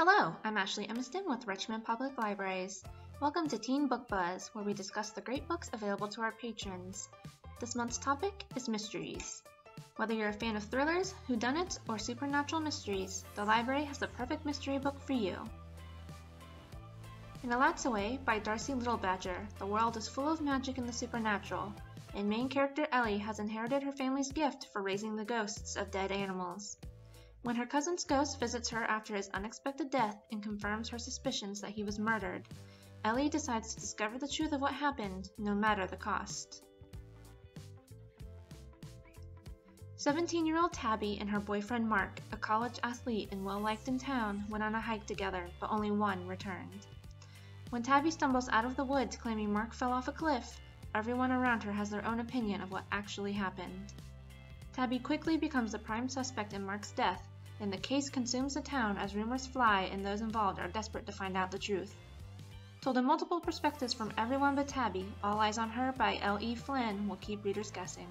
Hello, I'm Ashley Emiston with Richmond Public Libraries. Welcome to Teen Book Buzz, where we discuss the great books available to our patrons. This month's topic is mysteries. Whether you're a fan of thrillers, whodunits, or supernatural mysteries, the library has the perfect mystery book for you. In Away by Darcie Little Badger, the world is full of magic and the supernatural, and main character Ellie has inherited her family's gift for raising the ghosts of dead animals. When her cousin's ghost visits her after his unexpected death and confirms her suspicions that he was murdered, Ellie decides to discover the truth of what happened, no matter the cost. 17 year old Tabby and her boyfriend Mark, a college athlete and well liked in town, went on a hike together, but only one returned. When Tabby stumbles out of the woods claiming Mark fell off a cliff, everyone around her has their own opinion of what actually happened. Tabby quickly becomes the prime suspect in Mark's death and the case consumes the town as rumors fly and those involved are desperate to find out the truth. Told in multiple perspectives from everyone but Tabby, All Eyes on Her by L.E. Flynn will keep readers guessing.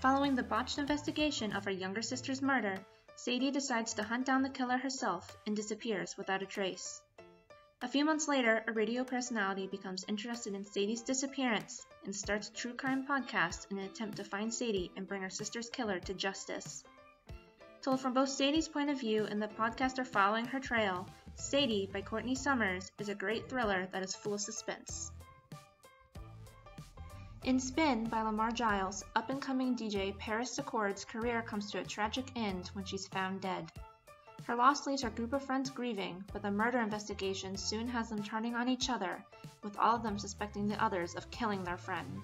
Following the botched investigation of her younger sister's murder, Sadie decides to hunt down the killer herself and disappears without a trace. A few months later, a radio personality becomes interested in Sadie's disappearance and starts a true crime podcast in an attempt to find Sadie and bring her sister's killer to justice. Told from both Sadie's point of view and the podcaster following her trail, Sadie by Courtney Summers is a great thriller that is full of suspense. In Spin by Lamar Giles, up and coming DJ Paris Secord's career comes to a tragic end when she's found dead. Her loss leaves her group of friends grieving, but the murder investigation soon has them turning on each other, with all of them suspecting the others of killing their friend.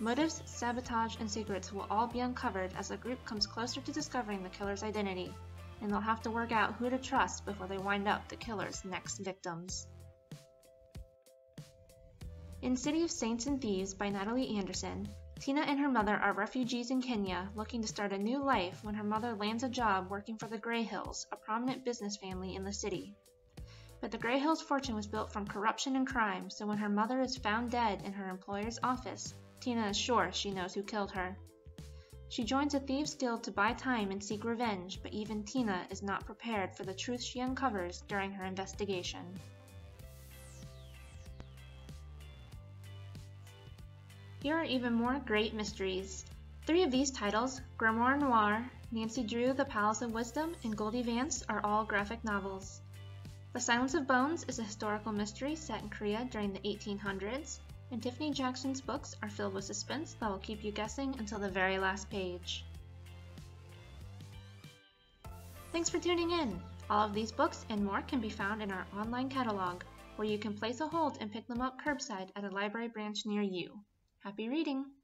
Motives, sabotage, and secrets will all be uncovered as the group comes closer to discovering the killer's identity, and they'll have to work out who to trust before they wind up the killer's next victims. In City of Saints and Thieves by Natalie Anderson, Tina and her mother are refugees in Kenya looking to start a new life when her mother lands a job working for the Greyhills, a prominent business family in the city. But the Greyhills' fortune was built from corruption and crime, so when her mother is found dead in her employer's office, Tina is sure she knows who killed her. She joins a thieves' guild to buy time and seek revenge, but even Tina is not prepared for the truth she uncovers during her investigation. Here are even more great mysteries. Three of these titles, Grimoire Noir, Nancy Drew, The Palace of Wisdom, and Goldie Vance, are all graphic novels. The Silence of Bones is a historical mystery set in Korea during the 1800s, and Tiffany Jackson's books are filled with suspense that will keep you guessing until the very last page. Thanks for tuning in! All of these books and more can be found in our online catalog, where you can place a hold and pick them up curbside at a library branch near you. Happy reading!